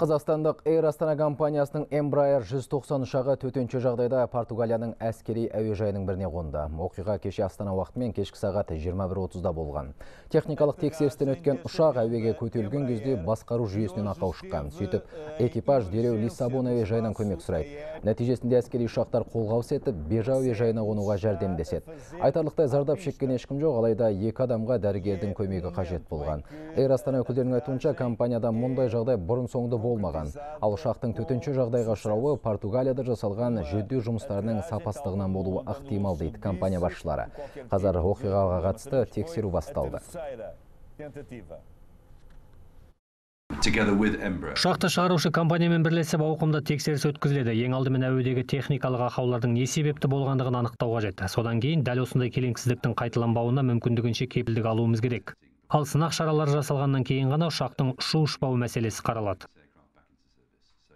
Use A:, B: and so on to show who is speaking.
A: Қазақстандық Air Астана компаниясының Embraer 190 ұшағы төтенше жағдайда Португалияның әскери әуежайының біріне қонды. Оқиға кеше Астана уақытымен кешкі сағат 21.30-да болған. Техникалық тексерістен өткен ұшақ әуеге көтерілген кезде басқару жүйесінен ақау шыққан. Сөйтіп, экипаж дереу Лиссабон әуежайынан көмек сұрайды. Нәтижесінде әскери ұшақтар қолғабыс етіп, Бежа әуежайына қонуға жәрдемдеседі. Айтарлықтай зардап шеккен ешкім жоқ, алайда екі адамға дәрігердің көмегі қажет болған. Air Астана өкілдерінің айтуынша компанияда мұндай жағдай бұрын соңды болмаған. Ал ұшақтың төтенше жағдайға ұшырауы Португалияда жасалған жөндеу жұмыстарының сапасыздығынан болуы ықтимал дейді компания басшылары. Қазір оқиғаға қатысты тексеру басталды.
B: ұшақты шығарушы компаниямен бірлесіп ауқымды тексеріс өткізіледі ең алдымен әуедегі техникалық ақаулардың не себепті болғандығын анықтау қажет содан кейін дәл осындай келеңсіздіктің қайталанбауына мүмкіндігінше кепілдік алуымыз керек ал сынақ шаралары жасалғаннан кейін ғана ұшақтың ұшу ұшпау мәселесі қаралады